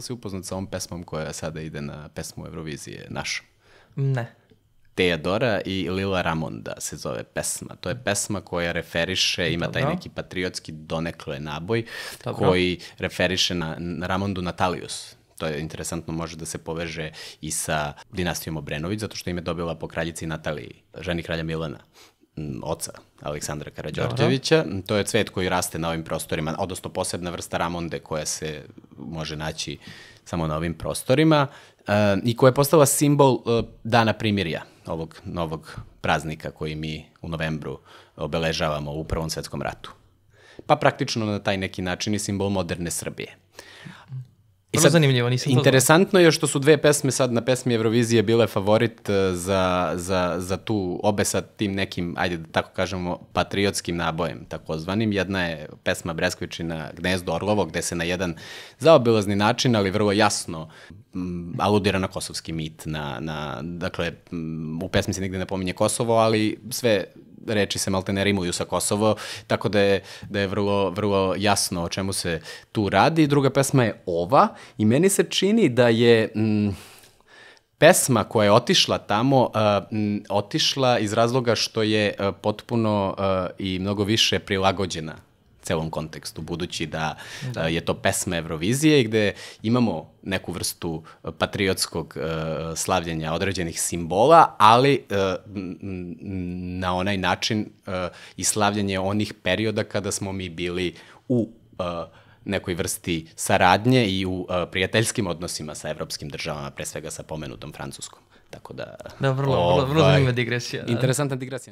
da si upoznat sa ovom pesmom koja sada ide na pesmu Eurovizije, našu. Ne. Teodora i Lila Ramonda se zove pesma. To je pesma koja referiše, ima taj Dobro. neki patriotski donekle naboj, Dobro. koji referiše na, na Ramondu Natalius. To je interesantno, može da se poveže i sa dinastijom Obrenović, zato što im je dobila po kraljici Nataliji, ženi kralja Milana oca Aleksandra Karađorđevića. To je cvet koji raste na ovim prostorima, odnosno posebna vrsta ramonde koja se može naći samo na ovim prostorima e, i koja je postala simbol e, dana primirja, ovog novog praznika koji mi u novembru obeležavamo u Prvom svetskom ratu. Pa praktično na taj neki način i simbol moderne Srbije. Vrlo zanimljivo, nisam to. Interesantno je što su dve pesme sad na pesmi Eurovizije bile favorit e, za, za, za tu obe sa tim nekim, ajde da tako kažemo, patriotskim nabojem, takozvanim. Jedna je pesma Breskvičina Gnezdo Orlovo, gde se na jedan zaobilazni način, ali vrlo jasno m, aludira na kosovski mit. Na, na, dakle, m, u pesmi se nigde ne pominje Kosovo, ali sve reči se malte ne rimuju sa Kosovo, tako da je, da je vrlo, vrlo jasno o čemu se tu radi. Druga pesma je ova i meni se čini da je... Mm, pesma koja je otišla tamo, uh, m, otišla iz razloga što je uh, potpuno uh, i mnogo više prilagođena celom kontekstu, budući da, da. je to pesma Evrovizije gde imamo neku vrstu uh, patriotskog uh, slavljenja određenih simbola, ali uh, na onaj način uh, i slavljenje onih perioda kada smo mi bili u uh, nekoj vrsti saradnje i u uh, prijateljskim odnosima sa evropskim državama, pre svega sa pomenutom Francuskom. Tako da... Da, vrlo, vrlo, vrlo ovaj, zanimljiva digresija. Da. Interesantna digresija.